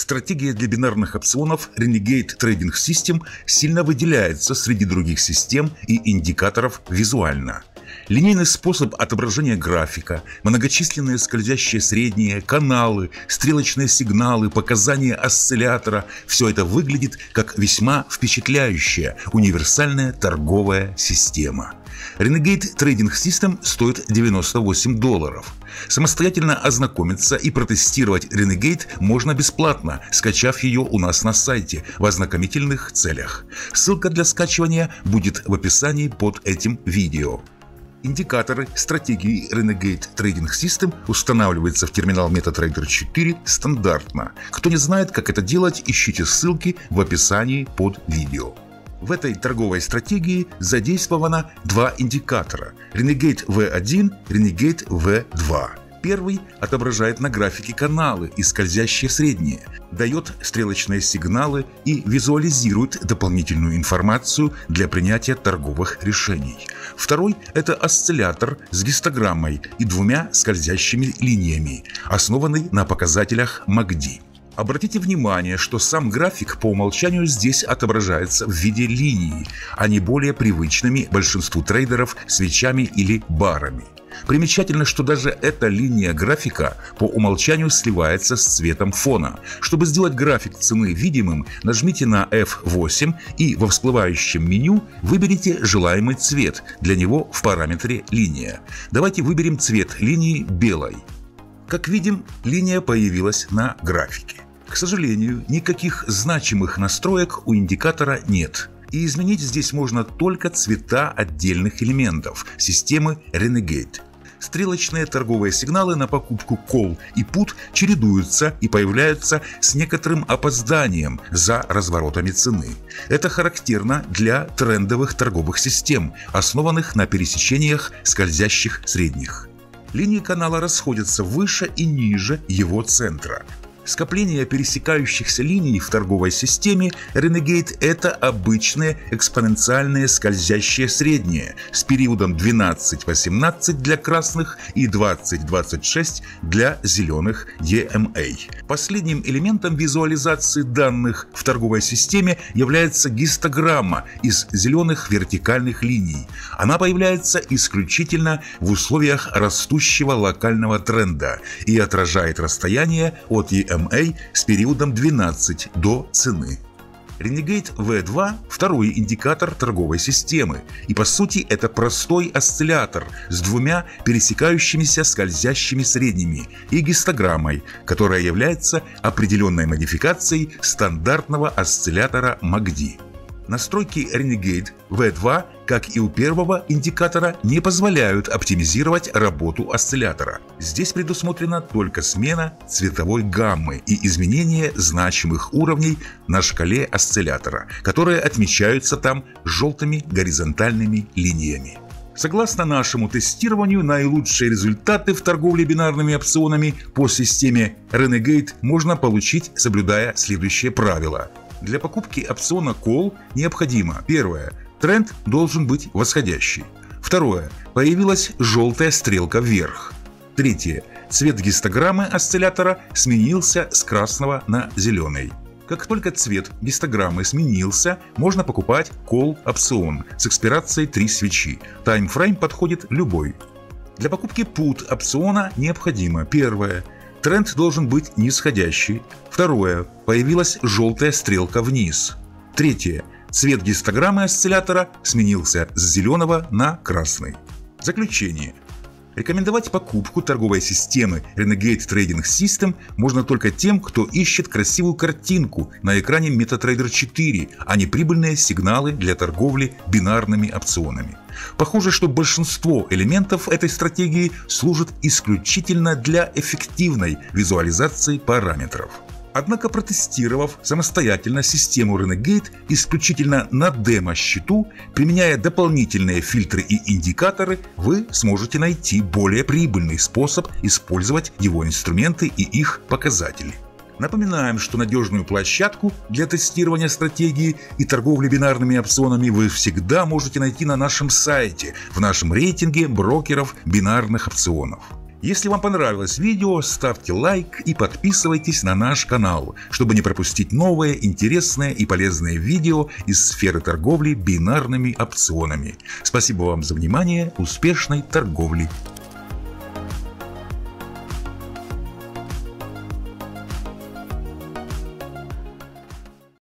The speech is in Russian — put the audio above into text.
стратегия для бинарных опционов Renegade Trading System сильно выделяется среди других систем и индикаторов визуально. Линейный способ отображения графика, многочисленные скользящие средние, каналы, стрелочные сигналы, показания осциллятора – все это выглядит как весьма впечатляющая универсальная торговая система. Renegade Trading System стоит 98 долларов. Самостоятельно ознакомиться и протестировать Renegade можно бесплатно, скачав ее у нас на сайте в ознакомительных целях. Ссылка для скачивания будет в описании под этим видео. Индикаторы стратегии Renegade Trading System устанавливаются в терминал MetaTrader 4 стандартно. Кто не знает, как это делать, ищите ссылки в описании под видео. В этой торговой стратегии задействовано два индикатора – Renegade V1, Renegade V2. Первый отображает на графике каналы и скользящие средние, дает стрелочные сигналы и визуализирует дополнительную информацию для принятия торговых решений. Второй – это осциллятор с гистограммой и двумя скользящими линиями, основанный на показателях МАКДИ. Обратите внимание, что сам график по умолчанию здесь отображается в виде линии, а не более привычными большинству трейдеров свечами или барами. Примечательно, что даже эта линия графика по умолчанию сливается с цветом фона. Чтобы сделать график цены видимым, нажмите на F8 и во всплывающем меню выберите желаемый цвет, для него в параметре линия. Давайте выберем цвет линии белой. Как видим, линия появилась на графике. К сожалению, никаких значимых настроек у индикатора нет. И изменить здесь можно только цвета отдельных элементов системы Renegade. Стрелочные торговые сигналы на покупку Call и Put чередуются и появляются с некоторым опозданием за разворотами цены. Это характерно для трендовых торговых систем, основанных на пересечениях скользящих средних. Линии канала расходятся выше и ниже его центра. Скопление пересекающихся линий в торговой системе Renegade – это обычные экспоненциальные скользящие средние с периодом 12-18 для красных и 20-26 для зеленых EMA. Последним элементом визуализации данных в торговой системе является гистограмма из зеленых вертикальных линий. Она появляется исключительно в условиях растущего локального тренда и отражает расстояние от EMA EMA с периодом 12 до цены. Renegade V2 – второй индикатор торговой системы, и по сути это простой осциллятор с двумя пересекающимися скользящими средними и гистограммой, которая является определенной модификацией стандартного осциллятора MACD. Настройки Renegade V2, как и у первого индикатора, не позволяют оптимизировать работу осциллятора. Здесь предусмотрена только смена цветовой гаммы и изменение значимых уровней на шкале осциллятора, которые отмечаются там желтыми горизонтальными линиями. Согласно нашему тестированию, наилучшие результаты в торговле бинарными опционами по системе Renegade можно получить, соблюдая следующие правила. Для покупки опциона Call необходимо первое. Тренд должен быть восходящий. Второе. Появилась желтая стрелка вверх. Третье. Цвет гистограммы осциллятора сменился с красного на зеленый. Как только цвет гистограммы сменился, можно покупать Call опцион с экспирацией 3 свечи. Таймфрейм подходит любой. Для покупки Put опциона необходимо первое – Тренд должен быть нисходящий. Второе. Появилась желтая стрелка вниз. Третье. Цвет гистограммы осциллятора сменился с зеленого на красный. Заключение. Рекомендовать покупку торговой системы Renegade Trading System можно только тем, кто ищет красивую картинку на экране MetaTrader 4, а не прибыльные сигналы для торговли бинарными опционами. Похоже, что большинство элементов этой стратегии служат исключительно для эффективной визуализации параметров. Однако протестировав самостоятельно систему Renegade исключительно на демо-счету, применяя дополнительные фильтры и индикаторы, вы сможете найти более прибыльный способ использовать его инструменты и их показатели. Напоминаем, что надежную площадку для тестирования стратегии и торговли бинарными опционами вы всегда можете найти на нашем сайте, в нашем рейтинге брокеров бинарных опционов. Если вам понравилось видео, ставьте лайк и подписывайтесь на наш канал, чтобы не пропустить новые, интересные и полезные видео из сферы торговли бинарными опционами. Спасибо вам за внимание, успешной торговли!